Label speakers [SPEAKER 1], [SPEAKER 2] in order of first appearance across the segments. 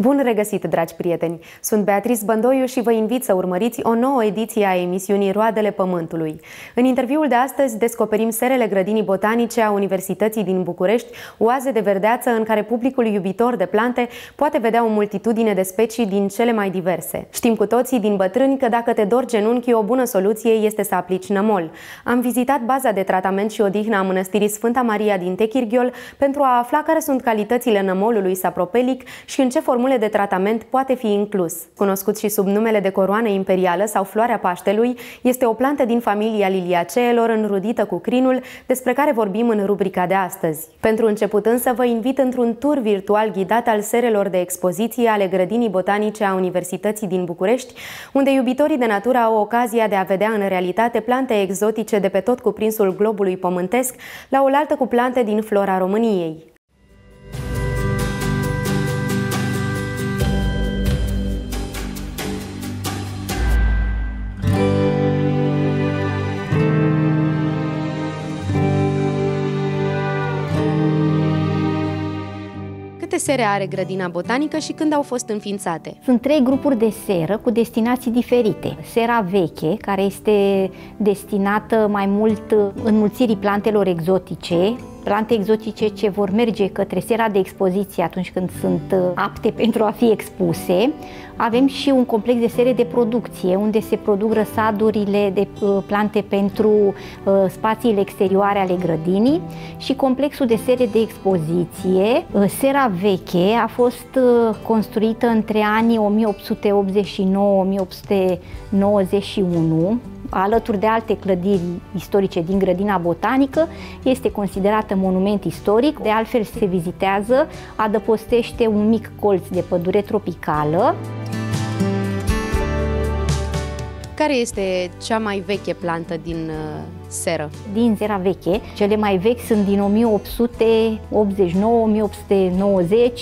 [SPEAKER 1] Bun regăsit, dragi prieteni! Sunt Beatrice Băndoiu și vă invit să urmăriți o nouă ediție a emisiunii Roadele Pământului. În interviul de astăzi descoperim serele grădinii botanice a Universității din București, oaze de verdeață în care publicul iubitor de plante poate vedea o multitudine de specii din cele mai diverse. Știm cu toții din bătrâni că dacă te dor genunchii, o bună soluție este să aplici nămol. Am vizitat baza de tratament și odihnă a Mănăstirii Sfânta Maria din Techirghiol pentru a afla care sunt calitățile nămolului sapropelic și în ce formule formule de tratament poate fi inclus. Cunoscut și sub numele de coroană imperială sau floarea Paștelui, este o plantă din familia liliaceelor înrudită cu crinul, despre care vorbim în rubrica de astăzi. Pentru început însă vă invit într-un tur virtual ghidat al serelor de expoziție ale grădinii botanice a Universității din București, unde iubitorii de natură au ocazia de a vedea în realitate plante exotice de pe tot cuprinsul globului pământesc, la oaltă cu plante din flora României. Sere are grădina botanică și când au fost înființate?
[SPEAKER 2] Sunt trei grupuri de seră cu destinații diferite. Sera veche, care este destinată mai mult înmulțirii plantelor exotice, plante exotice ce vor merge către sera de expoziție atunci când sunt uh, apte pentru a fi expuse. Avem și un complex de sere de producție, unde se produc răsadurile de uh, plante pentru uh, spațiile exterioare ale grădinii și complexul de sere de expoziție. Sera veche a fost construită între anii 1889-1891 alături de alte clădiri istorice din grădina botanică, este considerată monument istoric, de altfel se vizitează, adăpostește un mic colț de pădure tropicală.
[SPEAKER 1] Care este cea mai veche plantă din uh, seră?
[SPEAKER 2] Din sera veche, cele mai vechi sunt din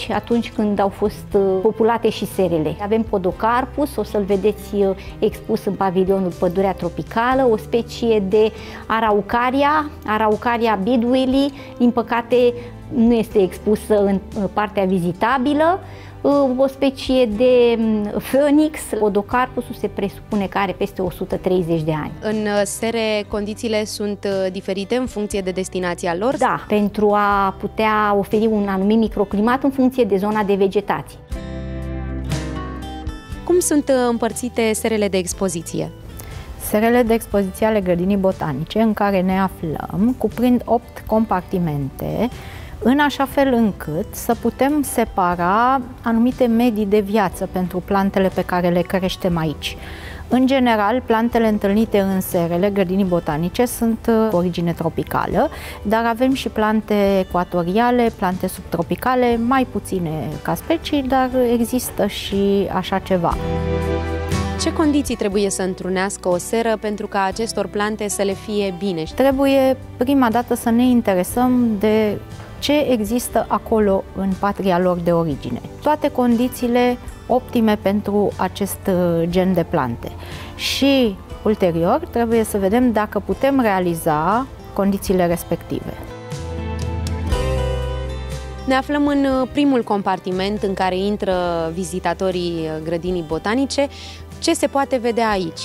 [SPEAKER 2] 1889-1890, atunci când au fost uh, populate și serele. Avem podocarpus, o să-l vedeți uh, expus în pavilionul Pădurea Tropicală, o specie de araucaria, araucaria bidwilli, din păcate nu este expusă în partea vizitabilă, o specie de mm, phoenix. Podocarpusul se presupune că are peste 130 de ani.
[SPEAKER 1] În uh, sere condițiile sunt uh, diferite în funcție de destinația lor?
[SPEAKER 2] Da, pentru a putea oferi un anumit microclimat în funcție de zona de vegetație.
[SPEAKER 1] Cum sunt uh, împărțite serele de expoziție?
[SPEAKER 3] Serele de expoziție ale grădinii botanice în care ne aflăm cuprind 8 compartimente în așa fel încât să putem separa anumite medii de viață pentru plantele pe care le creștem aici. În general, plantele întâlnite în serele grădinii botanice sunt uh, origine tropicală, dar avem și plante ecuatoriale, plante subtropicale, mai puține ca specii, dar există și așa ceva.
[SPEAKER 1] Ce condiții trebuie să întrunească o seră pentru ca acestor plante să le fie bine?
[SPEAKER 3] Trebuie prima dată să ne interesăm de ce există acolo în patria lor de origine. Toate condițiile optime pentru acest uh, gen de plante. Și ulterior trebuie să vedem dacă putem realiza condițiile respective.
[SPEAKER 1] Ne aflăm în uh, primul compartiment în care intră vizitatorii uh, grădinii botanice. Ce se poate vedea aici?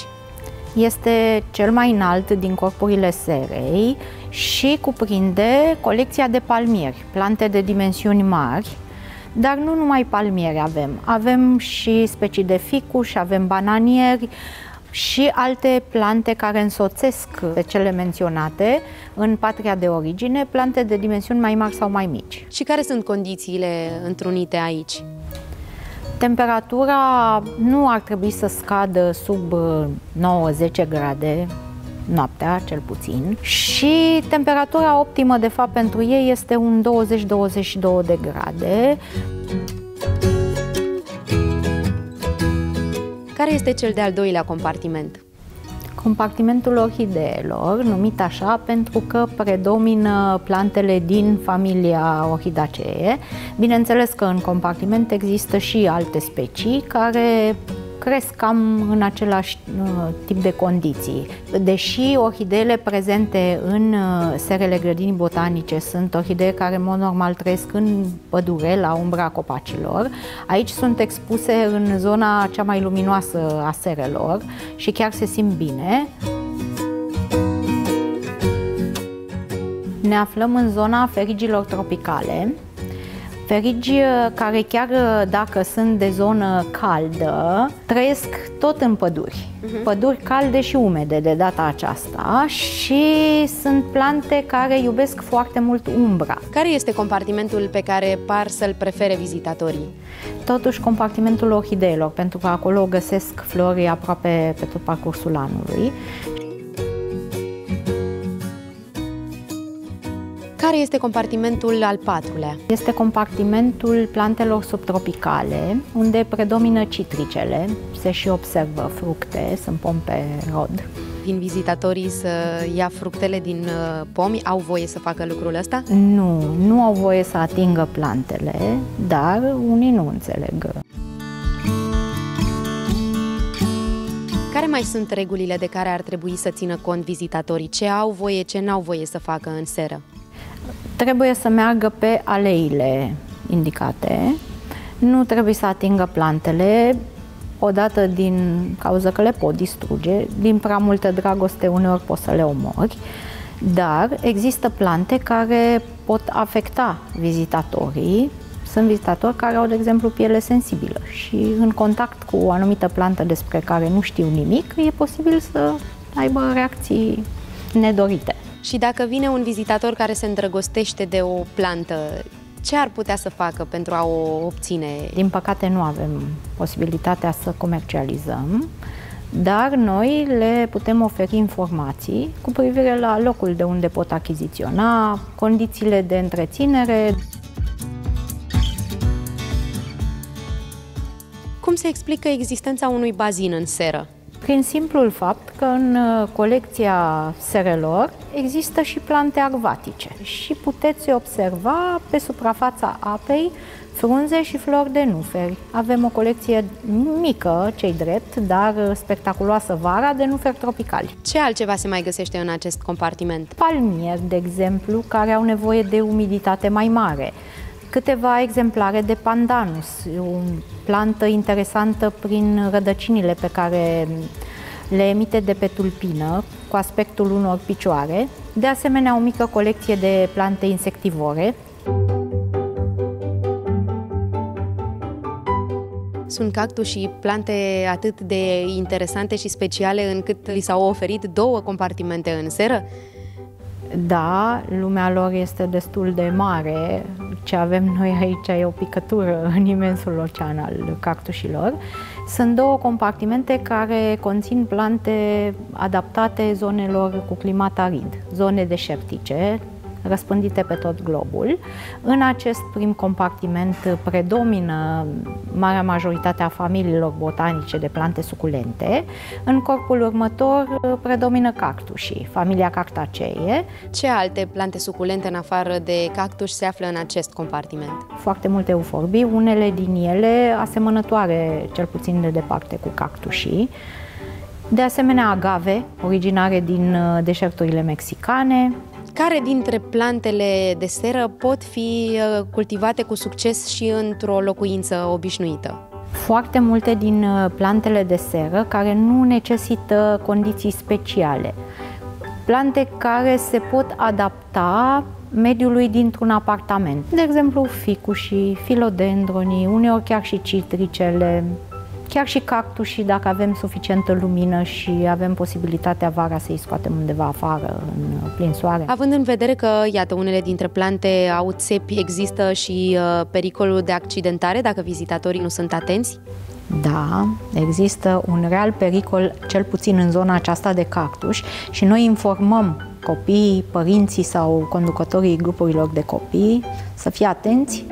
[SPEAKER 3] Este cel mai înalt din corpurile serei și cuprinde colecția de palmieri, plante de dimensiuni mari, dar nu numai palmieri avem. Avem și specii de ficus, avem bananieri și alte plante care însoțesc pe cele menționate în patria de origine, plante de dimensiuni mai mari sau mai mici.
[SPEAKER 1] Și care sunt condițiile întrunite aici?
[SPEAKER 3] Temperatura nu ar trebui să scadă sub 9-10 grade, noaptea cel puțin și temperatura optimă de fapt pentru ei este un 20-22 de grade.
[SPEAKER 1] Care este cel de-al doilea compartiment?
[SPEAKER 3] Compartimentul orhideelor, numit așa pentru că predomină plantele din familia orhidacee. Bineînțeles că în compartiment există și alte specii care cresc cam în același uh, tip de condiții. Deși orhideele prezente în uh, serele grădinii botanice sunt orhidee care în mod normal trăiesc în pădure, la umbra copacilor, aici sunt expuse în zona cea mai luminoasă a serelor și chiar se simt bine. Ne aflăm în zona ferigilor tropicale, Ferigi uh, care chiar uh, dacă sunt de zonă caldă, trăiesc tot în păduri. Uh-huh. Păduri calde și umede de data aceasta și sunt plante care iubesc foarte mult umbra.
[SPEAKER 1] Care este compartimentul pe care par să-l prefere vizitatorii?
[SPEAKER 3] Totuși compartimentul orhideelor, pentru că acolo găsesc flori aproape pe tot parcursul anului
[SPEAKER 1] Care este compartimentul al patrulea?
[SPEAKER 3] Este compartimentul plantelor subtropicale, unde predomină citricele, se și observă fructe, sunt pom pe rod.
[SPEAKER 1] Vin vizitatorii să ia fructele din uh, pomi, au voie să facă lucrul ăsta?
[SPEAKER 3] Nu, nu au voie să atingă plantele, dar unii nu înțeleg.
[SPEAKER 1] Care mai sunt regulile de care ar trebui să țină cont vizitatorii? Ce au voie, ce n-au voie să facă în seră?
[SPEAKER 3] Trebuie să meargă pe aleile indicate, nu trebuie să atingă plantele, odată din cauza că le pot distruge, din prea multă dragoste uneori poți să le omori, dar există plante care pot afecta vizitatorii. Sunt vizitatori care au, de exemplu, piele sensibilă și în contact cu o anumită plantă despre care nu știu nimic, e posibil să aibă reacții nedorite.
[SPEAKER 1] Și dacă vine un vizitator care se îndrăgostește de o plantă, ce ar putea să facă pentru a o obține?
[SPEAKER 3] Din păcate nu avem posibilitatea să comercializăm, dar noi le putem oferi informații cu privire la locul de unde pot achiziționa, condițiile de întreținere.
[SPEAKER 1] Cum se explică existența unui bazin în seră?
[SPEAKER 3] Prin simplul fapt că în uh, colecția serelor există și plante acvatice și puteți observa pe suprafața apei frunze și flori de nuferi. Avem o colecție mică, cei drept, dar spectaculoasă vara, de nuferi tropicali.
[SPEAKER 1] Ce altceva se mai găsește în acest compartiment?
[SPEAKER 3] Palmieri, de exemplu, care au nevoie de umiditate mai mare câteva exemplare de pandanus, o plantă interesantă prin rădăcinile pe care le emite de pe tulpină, cu aspectul unor picioare, de asemenea o mică colecție de plante insectivore.
[SPEAKER 1] Sunt cactus și plante atât de interesante și speciale încât li s-au oferit două compartimente în seră?
[SPEAKER 3] Da, lumea lor este destul de mare. Ce avem noi aici e o picătură în imensul ocean al cactușilor. Sunt două compartimente care conțin plante adaptate zonelor cu climat arid, zone deșertice, răspândite pe tot globul. În acest prim compartiment predomină marea majoritate a familiilor botanice de plante suculente. În corpul următor predomină cactușii, familia Cactaceae.
[SPEAKER 1] Ce alte plante suculente în afară de cactus se află în acest compartiment?
[SPEAKER 3] Foarte multe euforbii, unele din ele asemănătoare cel puțin de departe cu cactușii. De asemenea, agave, originare din uh, deșerturile mexicane,
[SPEAKER 1] care dintre plantele de seră pot fi uh, cultivate cu succes și într-o locuință obișnuită?
[SPEAKER 3] Foarte multe din uh, plantele de seră care nu necesită condiții speciale. Plante care se pot adapta mediului dintr-un apartament. De exemplu, ficușii, filodendronii, uneori chiar și citricele, Chiar și cactusii, dacă avem suficientă lumină și avem posibilitatea vara să-i scoatem undeva afară, în plin soare.
[SPEAKER 1] Având în vedere că, iată, unele dintre plante au țepi, există și uh, pericolul de accidentare dacă vizitatorii nu sunt atenți?
[SPEAKER 3] Da, există un real pericol, cel puțin în zona aceasta de cactus și noi informăm copiii, părinții sau conducătorii grupurilor de copii să fie atenți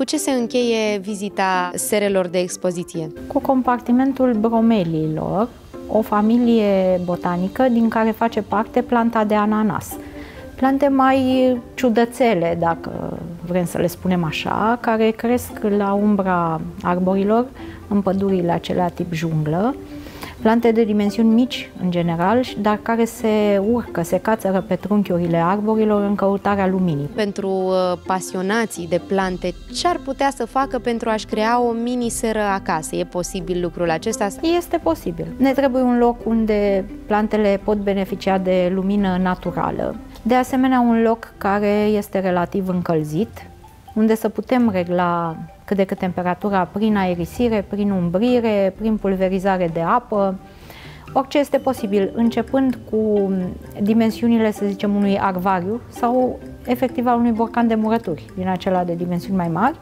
[SPEAKER 1] Cu ce se încheie vizita serelor de expoziție?
[SPEAKER 3] Cu compartimentul bromeliilor, o familie botanică din care face parte planta de ananas. Plante mai ciudățele, dacă vrem să le spunem așa, care cresc la umbra arborilor, în pădurile acelea tip junglă, plante de dimensiuni mici în general, dar care se urcă, se cațără pe trunchiurile arborilor în căutarea luminii.
[SPEAKER 1] Pentru uh, pasionații de plante, ce ar putea să facă pentru a-și crea o mini-seră acasă? E posibil lucrul acesta?
[SPEAKER 3] Este posibil. Ne trebuie un loc unde plantele pot beneficia de lumină naturală. De asemenea, un loc care este relativ încălzit, unde să putem regla cât de cât temperatura prin aerisire, prin umbrire, prin pulverizare de apă. Orice este posibil, începând cu dimensiunile, să zicem, unui arvariu sau efectiv al unui borcan de murături, din acela de dimensiuni mai mari,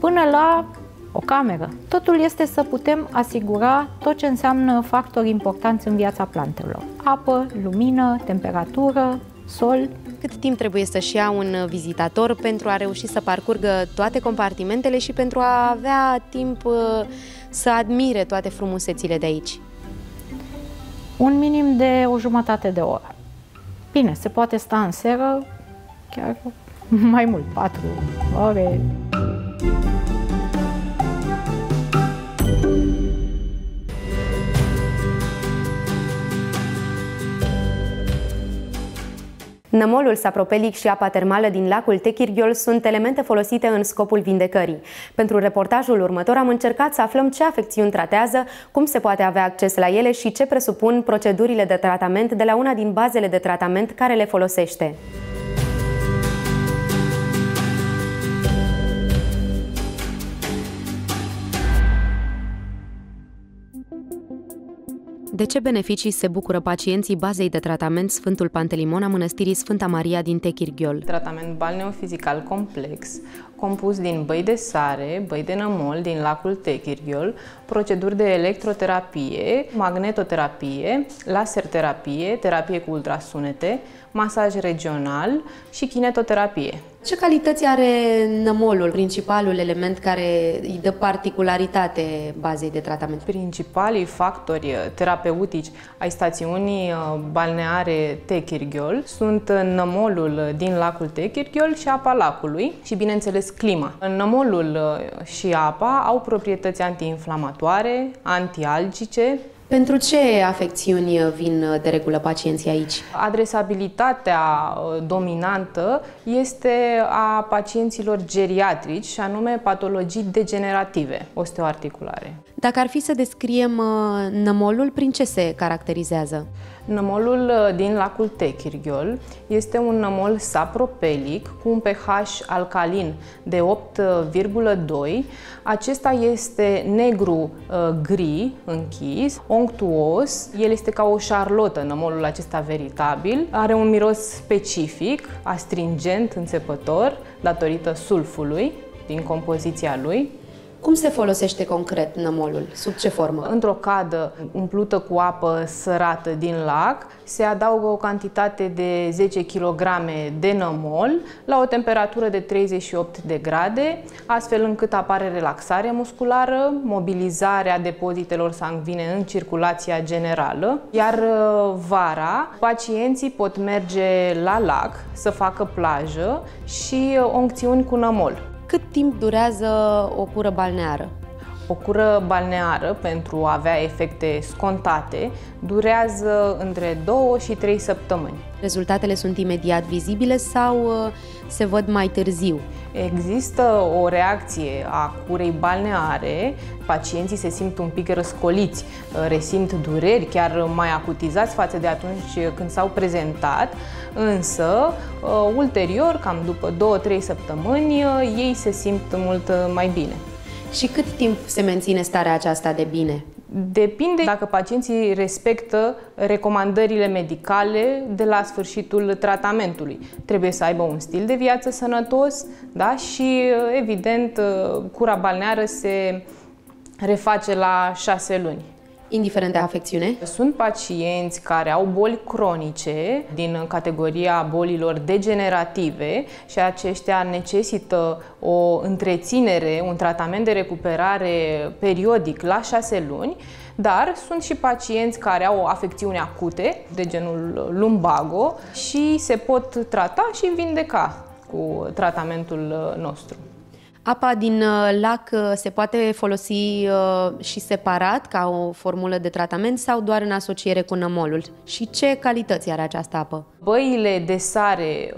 [SPEAKER 3] până la o cameră. Totul este să putem asigura tot ce înseamnă factori importanți în viața plantelor. Apă, lumină, temperatură, sol.
[SPEAKER 1] Cât timp trebuie să-și ia un vizitator pentru a reuși să parcurgă toate compartimentele și pentru a avea timp uh, să admire toate frumusețile de aici?
[SPEAKER 3] Un minim de o jumătate de oră. Bine, se poate sta în seră chiar mai mult, patru ore.
[SPEAKER 1] Nămolul sapropelic și apa termală din lacul Techirghiol sunt elemente folosite în scopul vindecării. Pentru reportajul următor am încercat să aflăm ce afecțiuni tratează, cum se poate avea acces la ele și ce presupun procedurile de tratament de la una din bazele de tratament care le folosește. De ce beneficii se bucură pacienții bazei de tratament Sfântul Pantelimon a Mănăstirii Sfânta Maria din Techirghiol?
[SPEAKER 4] Tratament balneofizical complex, compus din băi de sare, băi de nămol din lacul Techirghiol, proceduri de electroterapie, magnetoterapie, laserterapie, terapie cu ultrasunete, masaj regional și kinetoterapie.
[SPEAKER 1] Ce calități are nămolul, principalul element care îi dă particularitate bazei de tratament?
[SPEAKER 4] Principalii factori terapeutici ai stațiunii uh, balneare Techirghiol sunt nămolul din lacul Techirghiol și apa lacului și, bineînțeles, clima. Nămolul uh, și apa au proprietăți antiinflamatoare, antialgice,
[SPEAKER 1] pentru ce afecțiuni vin de regulă pacienții aici?
[SPEAKER 4] Adresabilitatea uh, dominantă este a pacienților geriatrici și anume patologii degenerative, osteoarticulare.
[SPEAKER 1] Dacă ar fi să descriem uh, nămolul, prin ce se caracterizează?
[SPEAKER 4] Nămolul uh, din lacul Techirghiol este un nămol sapropelic cu un pH alcalin de 8,2. Acesta este negru-gri închis, onctuos, el este ca o șarlotă, nămolul acesta veritabil. Are un miros specific, astringent, înțepător, datorită sulfului din compoziția lui.
[SPEAKER 1] Cum se folosește concret nămolul? Sub ce formă?
[SPEAKER 4] Într-o cadă umplută cu apă sărată din lac, se adaugă o cantitate de 10 kg de nămol la o temperatură de 38 de grade, astfel încât apare relaxarea musculară, mobilizarea depozitelor sanguine în circulația generală, iar uh, vara pacienții pot merge la lac să facă plajă și uh, oncțiuni cu nămol.
[SPEAKER 1] Cât timp durează o cură balneară?
[SPEAKER 4] O cură balneară, pentru a avea efecte scontate, durează între 2 și 3 săptămâni.
[SPEAKER 1] Răzultatele sunt imediat vizibile sau uh, se văd mai târziu?
[SPEAKER 4] Există o reacție a curei balneare, pacienții se simt un pic răscoliți, uh, resimt dureri, chiar mai acutizați față de atunci când s-au prezentat, însă uh, ulterior, cam după 2-3 săptămâni, ei se simt mult mai bine.
[SPEAKER 1] Și cât timp se menține starea aceasta de bine?
[SPEAKER 4] Depinde dacă pacienții respectă recomandările medicale de la sfârșitul tratamentului. Trebuie să aibă un stil de viață sănătos da? și, evident, cura balneară se reface la șase luni
[SPEAKER 1] indiferent de afecțiune?
[SPEAKER 4] Sunt pacienți care au boli cronice din categoria bolilor degenerative și aceștia necesită o întreținere, un tratament de recuperare periodic la șase luni, dar sunt și pacienți care au afecțiuni acute de genul lumbago și se pot trata și vindeca cu tratamentul nostru.
[SPEAKER 1] Apa din uh, lac uh, se poate folosi uh, și separat ca o formulă de tratament sau doar în asociere cu nămolul? Și ce calități are această apă?
[SPEAKER 4] Băile de sare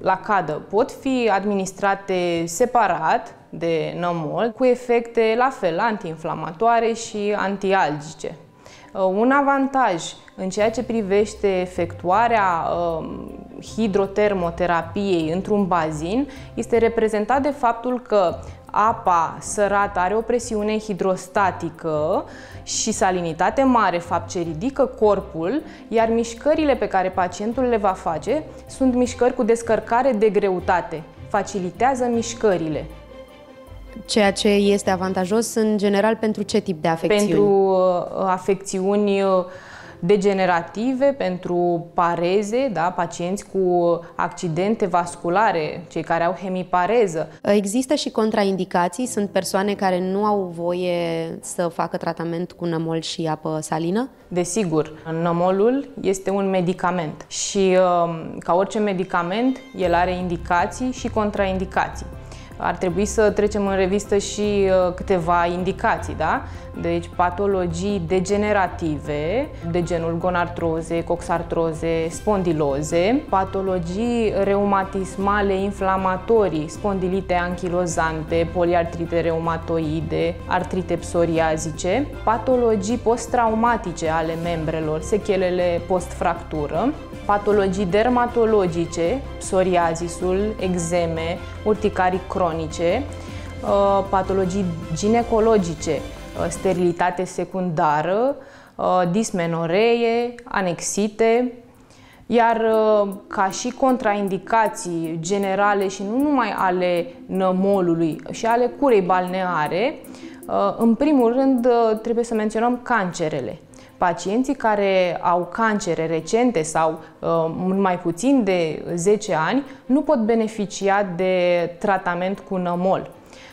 [SPEAKER 4] la cadă pot fi administrate separat de nămol cu efecte la fel antiinflamatoare și antialgice. Un avantaj în ceea ce privește efectuarea hidrotermoterapiei într-un bazin este reprezentat de faptul că apa sărată are o presiune hidrostatică și salinitate mare, fapt ce ridică corpul, iar mișcările pe care pacientul le va face sunt mișcări cu descărcare de greutate, facilitează mișcările.
[SPEAKER 1] Ceea ce este avantajos în general pentru ce tip de afecțiuni?
[SPEAKER 4] Pentru uh, afecțiuni uh, degenerative, pentru pareze, da, pacienți cu accidente vasculare, cei care au hemipareză.
[SPEAKER 1] Există și contraindicații? Sunt persoane care nu au voie să facă tratament cu nămol și apă salină?
[SPEAKER 4] Desigur, nămolul este un medicament și um, ca orice medicament, el are indicații și contraindicații ar trebui să trecem în revistă și uh, câteva indicații, da? Deci patologii degenerative, de genul gonartroze, coxartroze, spondiloze, patologii reumatismale inflamatorii, spondilite anchilozante, poliartrite reumatoide, artrite psoriazice, patologii post-traumatice ale membrelor, sechelele post-fractură, patologii dermatologice, psoriazisul, exeme, urticarii cronice, uh, patologii ginecologice, uh, sterilitate secundară, uh, dismenoree, anexite, iar ca și contraindicații generale și nu numai ale nămolului și ale curei balneare, în primul rând trebuie să menționăm cancerele pacienții care au cancere recente sau uh, mai puțin de 10 ani nu pot beneficia de tratament cu nămol.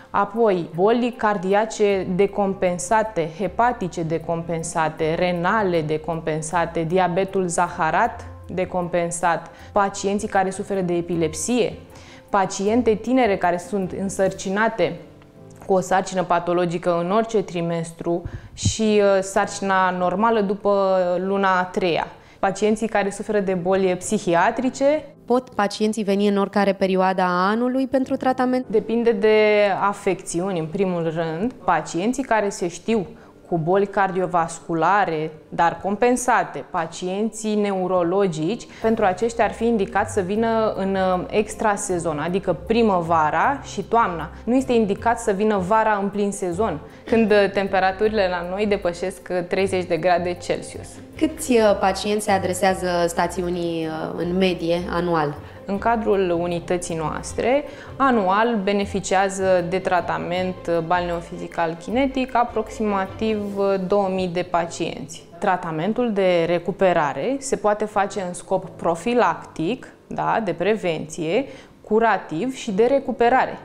[SPEAKER 4] Apoi, boli cardiace decompensate, hepatice decompensate, renale decompensate, diabetul zaharat decompensat, pacienții care suferă de epilepsie, paciente tinere care sunt însărcinate cu o sarcină patologică în orice trimestru și uh, sarcina normală după luna a treia. Pacienții care suferă de boli psihiatrice.
[SPEAKER 1] Pot pacienții veni în oricare perioadă a anului pentru tratament?
[SPEAKER 4] Depinde de afecțiuni, în primul rând. Pacienții care se știu cu boli cardiovasculare, dar compensate, pacienții neurologici, pentru aceștia ar fi indicat să vină în uh, extrasezon, adică primăvara și toamna. Nu este indicat să vină vara în plin sezon, când uh, temperaturile la noi depășesc 30 uh, de grade Celsius.
[SPEAKER 1] Câți pacienți se adresează stațiunii în medie anual?
[SPEAKER 4] În cadrul unității noastre, anual beneficiază de tratament balneofizical kinetic aproximativ 2000 de pacienți. Tratamentul de recuperare se poate face în scop profilactic, da, de prevenție, curativ și de recuperare.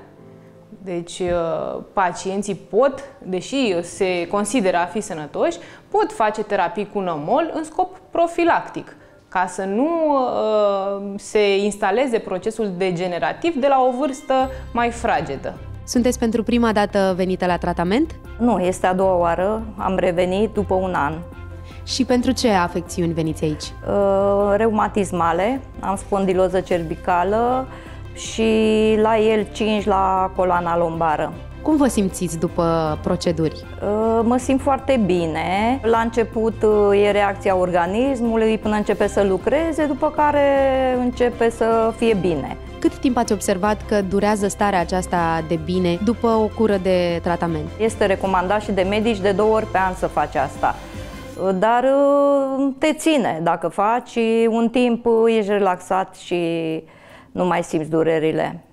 [SPEAKER 4] Deci, uh, pacienții pot, deși se consideră a fi sănătoși, pot face terapii cu nămol în scop profilactic ca să nu uh, se instaleze procesul degenerativ de la o vârstă mai fragedă.
[SPEAKER 1] Sunteți pentru prima dată venită la tratament?
[SPEAKER 5] Nu, este a doua oară. Am revenit după un an.
[SPEAKER 1] Și pentru ce afecțiuni veniți aici?
[SPEAKER 5] Uh, reumatismale, am spondiloză cervicală și la el 5 la coloana lombară.
[SPEAKER 1] Cum vă simțiți după proceduri?
[SPEAKER 5] Uh, mă simt foarte bine. La început uh, e reacția organismului până începe să lucreze, după care începe să fie bine.
[SPEAKER 1] Cât timp ați observat că durează starea aceasta de bine după o cură de tratament?
[SPEAKER 5] Este recomandat și de medici de două ori pe an să faci asta. Uh, dar te ține. Dacă faci un timp, ești relaxat și nu mai simți durerile.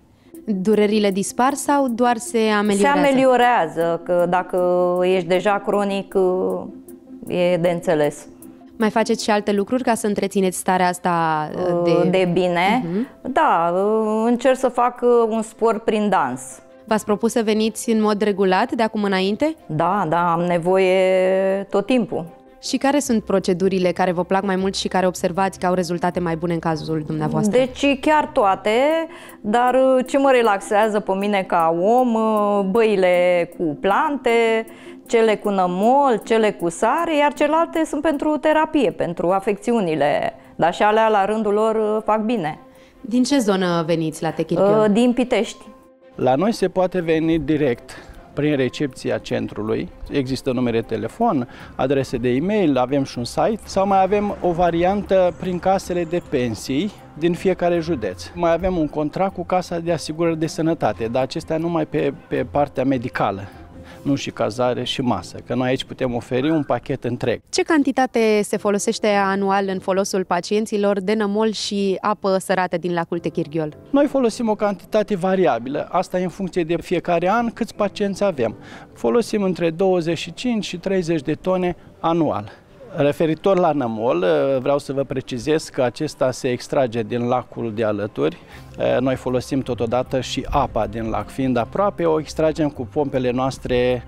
[SPEAKER 1] Durerile dispar sau doar se ameliorează?
[SPEAKER 5] Se ameliorează, că dacă ești deja cronic, e de înțeles.
[SPEAKER 1] Mai faceți și alte lucruri ca să întrețineți starea asta uh, de...
[SPEAKER 5] De bine? Uh-huh. Da, uh, încerc să fac uh, un sport prin dans.
[SPEAKER 1] V-ați propus să veniți în mod regulat de acum înainte?
[SPEAKER 5] Da, da, am nevoie tot timpul.
[SPEAKER 1] Și care sunt procedurile care vă plac mai mult și care observați că au rezultate mai bune în cazul dumneavoastră?
[SPEAKER 5] Deci chiar toate, dar uh, ce mă relaxează pe mine ca om, uh, băile cu plante, cele cu nămol, cele cu sare, iar celelalte sunt pentru terapie, pentru afecțiunile, dar și alea la rândul lor uh, fac bine.
[SPEAKER 1] Din ce zonă veniți la Techirghion?
[SPEAKER 5] Din Pitești.
[SPEAKER 6] La noi se poate veni direct prin recepția centrului. Există numere de telefon, adrese de e-mail, avem și un site sau mai avem o variantă prin casele de pensii din fiecare județ. Mai avem un contract cu Casa de Asigurări de Sănătate, dar acestea numai pe, pe partea medicală nu și cazare și masă, că noi aici putem oferi un pachet întreg.
[SPEAKER 1] Ce cantitate se folosește anual în folosul pacienților de nămol și apă sărată din lacul Techirghiol?
[SPEAKER 6] Noi folosim o cantitate variabilă, asta e în funcție de fiecare an câți pacienți avem. Folosim între 25 și 30 de tone anual. Referitor la nămol, vreau să vă precizez că acesta se extrage din lacul de alături. Noi folosim totodată și apa din lac, fiind aproape, o extragem cu pompele noastre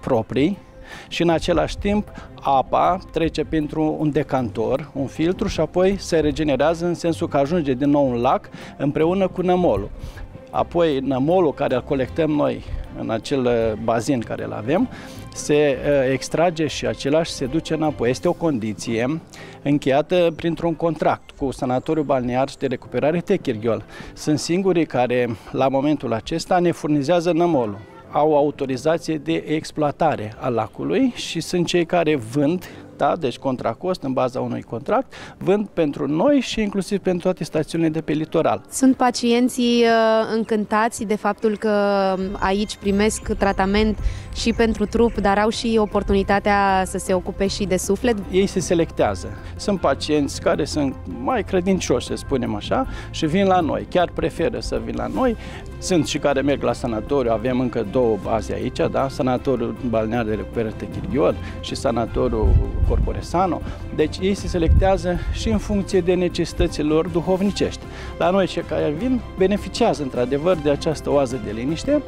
[SPEAKER 6] proprii și în același timp apa trece pentru un decantor, un filtru și apoi se regenerează în sensul că ajunge din nou în lac împreună cu nămolul. Apoi nămolul care îl colectăm noi în acel bazin care îl avem, se extrage și același se duce înapoi. Este o condiție încheiată printr-un contract cu sanatoriul balnear și de recuperare Techirghiol. Sunt singurii care la momentul acesta ne furnizează nămolul au autorizație de exploatare a lacului și sunt cei care vând da? deci contracost în baza unui contract, vând pentru noi și inclusiv pentru toate stațiunile de pe litoral.
[SPEAKER 1] Sunt pacienții uh, încântați de faptul că aici primesc tratament și pentru trup, dar au și oportunitatea să se ocupe și de suflet?
[SPEAKER 6] Ei se selectează. Sunt pacienți care sunt mai credincioși, să spunem așa, și vin la noi. Chiar preferă să vin la noi. Sunt și care merg la sanatoriu, avem încă două baze aici, da? sanatoriul balnear de recuperare Techirghiol și sanatoriul Corporesano. Deci ei se selectează și în funcție de necesitățile lor duhovnicești. La noi cei care vin beneficiază într-adevăr de această oază de liniște,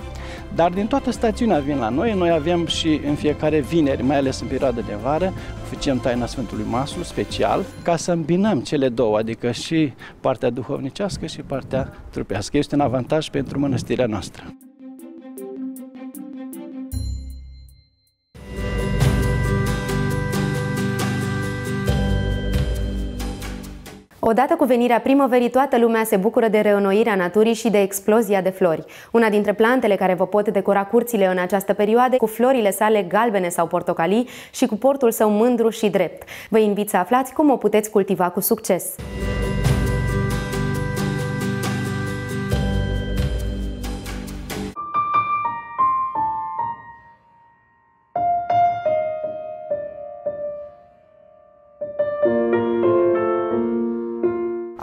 [SPEAKER 6] dar din toată stațiunea vin la noi. Noi avem și în fiecare vineri, mai ales în perioada de vară, oficiem taina Sfântului Masul special ca să îmbinăm cele două, adică și partea duhovnicească și partea trupească. Este un avantaj pentru mănăstirea noastră.
[SPEAKER 1] Odată cu venirea primăverii, toată lumea se bucură de reînnoirea naturii și de explozia de flori. Una dintre plantele care vă pot decora curțile în această perioadă, cu florile sale galbene sau portocalii și cu portul său mândru și drept. Vă invit să aflați cum o puteți cultiva cu succes.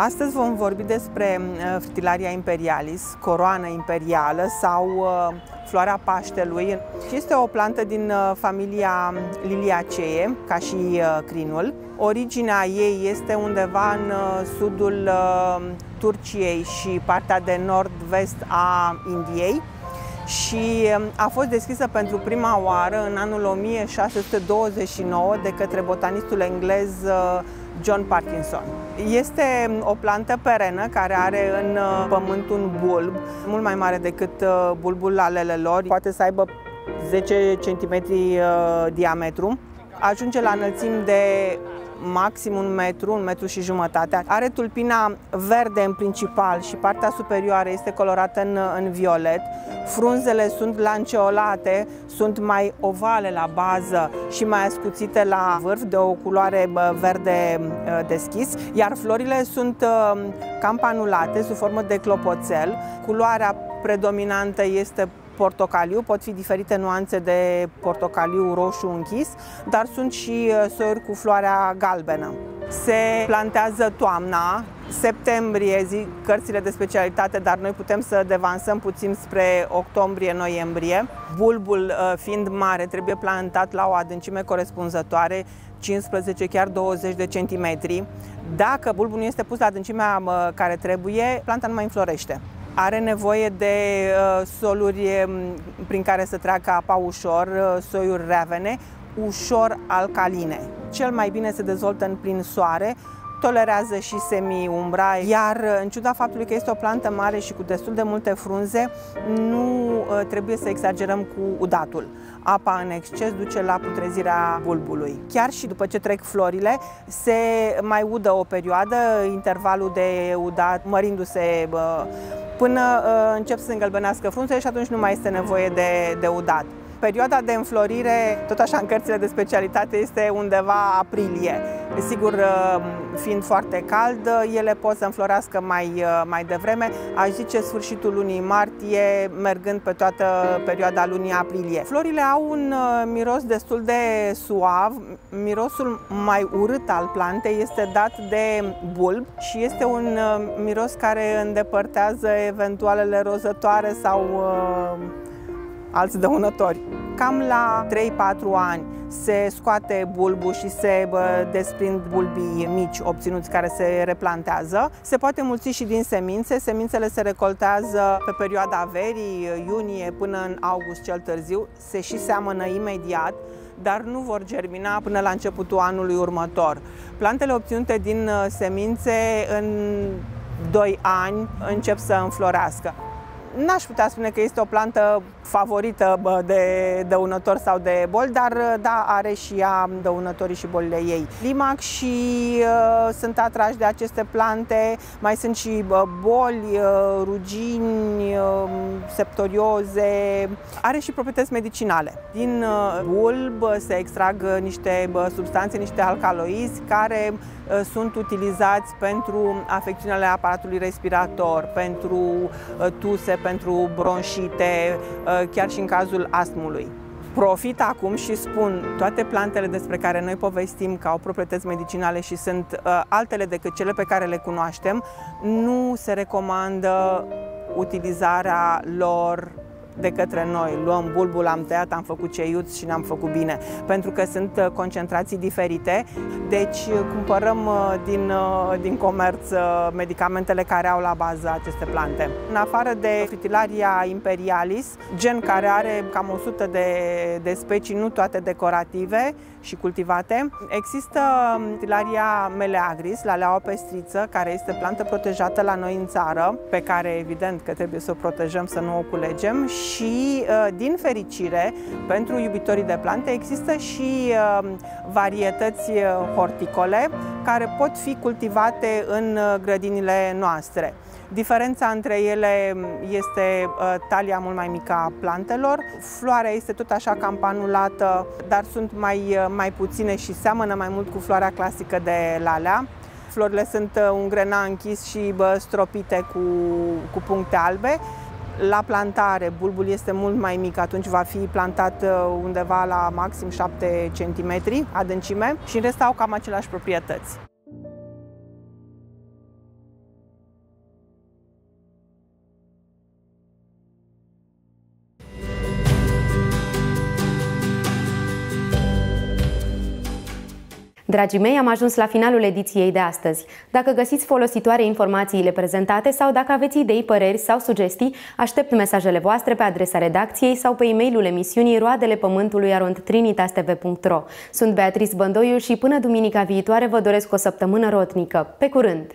[SPEAKER 7] Astăzi vom vorbi despre uh, Fritillaria imperialis, coroană imperială sau uh, floarea Paștelui. Este o plantă din uh, familia Liliaceae, ca și crinul. Originea ei este undeva în sudul Turciei și partea de nord-vest a Indiei și um, a fost deschisă pentru prima oară în anul 1629 de către botanistul englez John Parkinson. Este o plantă perenă care are în uh, pământ un bulb mult mai mare decât uh, bulbul alelelor. Poate să aibă 10 cm uh, diametru. Ajunge la înălțimi de maxim un metru, un metru și jumătate. Are tulpina verde în principal și partea superioară este colorată în, în violet. Frunzele sunt lanceolate, sunt mai ovale la bază și mai ascuțite la vârf de o culoare verde deschis, iar florile sunt campanulate sub formă de clopoțel. Culoarea predominantă este portocaliu, pot fi diferite nuanțe de portocaliu roșu închis, dar sunt și uh, soiuri cu floarea galbenă. Se plantează toamna, septembrie, zi cărțile de specialitate, dar noi putem să devansăm puțin spre octombrie-noiembrie. Bulbul uh, fiind mare, trebuie plantat la o adâncime corespunzătoare, 15, chiar 20 de centimetri. Dacă bulbul nu este pus la adâncimea uh, care trebuie, planta nu mai înflorește are nevoie de uh, soluri um, prin care să treacă apa ușor, uh, soiuri reavene, ușor alcaline. Cel mai bine se dezvoltă în plin soare, tolerează și semi-umbra, iar în ciuda faptului că este o plantă mare și cu destul de multe frunze, nu uh, trebuie să exagerăm cu udatul. Apa în exces duce la putrezirea bulbului. Chiar și după ce trec florile, se mai udă o perioadă, intervalul de udat mărindu-se până uh, încep să se îngălbenească frunzele și atunci nu mai este nevoie de, de udat. Perioada de înflorire, tot așa în cărțile de specialitate, este undeva aprilie. Sigur, uh, fiind foarte cald, ele pot să înflorească mai, uh, mai devreme, aș zice sfârșitul lunii martie, mergând pe toată perioada lunii aprilie. Florile au un uh, miros destul de suav, mirosul mai urât al plantei este dat de bulb și este un miros care îndepărtează eventualele rozătoare sau alți dăunători. Cam la 3-4 ani se scoate bulbul și se desprind bulbii mici obținuți care se replantează. Se poate mulți și din semințe. Semințele se recoltează pe perioada verii, iunie până în august cel târziu. Se și seamănă imediat dar nu vor germina până la începutul anului următor. Plantele obținute din uh, semințe în 2 ani încep să înflorească. N-aș putea spune că este o plantă favorită de dăunători sau de boli, dar da, are și ea dăunătorii și bolile ei. Limac și uh, sunt atrași de aceste plante, mai sunt și uh, boli, uh, rugini, uh, septorioze, are și proprietăți medicinale. Din uh, bulb se extrag niște uh, substanțe, niște alcaloizi care uh, sunt utilizați pentru afecțiunile aparatului respirator, pentru uh, tuse, pentru bronșite, uh, chiar și în cazul astmului. Profit acum și spun toate plantele despre care noi povestim că au proprietăți medicinale și sunt uh, altele decât cele pe care le cunoaștem, nu se recomandă utilizarea lor de către noi. Luăm bulbul, am tăiat, am făcut ceiuți și ne-am făcut bine, pentru că sunt uh, concentrații diferite, deci uh, cumpărăm uh, din, din comerț medicamentele care au la bază aceste plante. În afară de Fritillaria imperialis, gen care are cam 100 de, de specii, nu toate decorative și cultivate, există Fritillaria meleagris, la leaua pestriță, care este plantă protejată la noi în țară, pe care evident că trebuie să o protejăm, să nu o culegem și, uh, din fericire, pentru iubitorii de plante, există și uh, varietăți uh, horticole care pot fi cultivate în grădinile noastre. Diferența între ele este talia mult mai mică a plantelor. Floarea este tot așa campanulată, dar sunt mai, mai puține și seamănă mai mult cu floarea clasică de lalea. Florile sunt un grena închis și bă, stropite cu, cu puncte albe la plantare, bulbul este mult mai mic, atunci va fi plantat uh, undeva la maxim 7 cm adâncime și în rest au cam aceleași proprietăți.
[SPEAKER 1] Dragii mei, am ajuns la finalul ediției de astăzi. Dacă găsiți folositoare informațiile prezentate sau dacă aveți idei, păreri sau sugestii, aștept mesajele voastre pe adresa redacției sau pe e-mailul emisiunii roadele pământului arondtrinitas.tv.ro. Sunt Beatrice Băndoiu și până duminica viitoare vă doresc o săptămână rotnică. Pe curând!